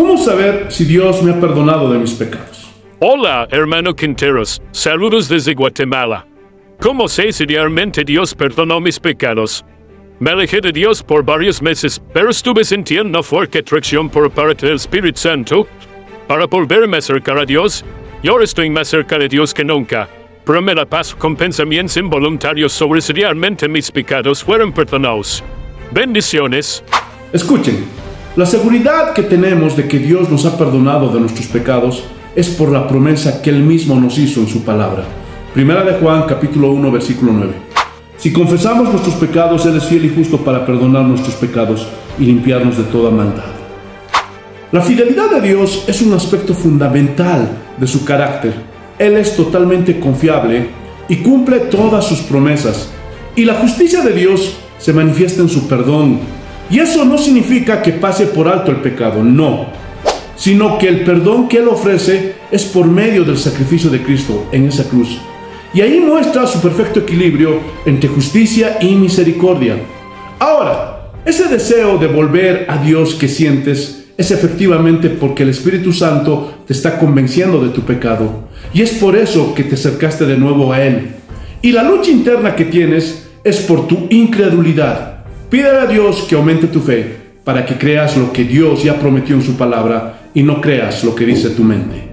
¿Cómo saber si Dios me ha perdonado de mis pecados? Hola, hermano Quinteros. Saludos desde Guatemala. ¿Cómo sé si realmente Dios perdonó mis pecados? Me alejé de Dios por varios meses, pero estuve sintiendo fuerte atracción por parte del Espíritu Santo para volverme a acercar a Dios. Y ahora estoy más cerca de Dios que nunca. Pero me la paso con pensamientos involuntarios sobre si realmente mis pecados fueron perdonados. Bendiciones. Escuchen, la seguridad que tenemos de que Dios nos ha perdonado de nuestros pecados es por la promesa que Él mismo nos hizo en su palabra. Primera de Juan capítulo 1 versículo 9. Si confesamos nuestros pecados, Él es fiel y justo para perdonar nuestros pecados y limpiarnos de toda maldad. La fidelidad de Dios es un aspecto fundamental de su carácter. Él es totalmente confiable y cumple todas sus promesas. Y la justicia de Dios se manifiesta en su perdón, y eso no significa que pase por alto el pecado, no, sino que el perdón que Él ofrece es por medio del sacrificio de Cristo en esa cruz. Y ahí muestra su perfecto equilibrio entre justicia y misericordia. Ahora, ese deseo de volver a Dios que sientes es efectivamente porque el Espíritu Santo te está convenciendo de tu pecado. Y es por eso que te acercaste de nuevo a Él. Y la lucha interna que tienes es por tu incredulidad. Pídele a Dios que aumente tu fe para que creas lo que Dios ya prometió en su palabra y no creas lo que dice tu mente.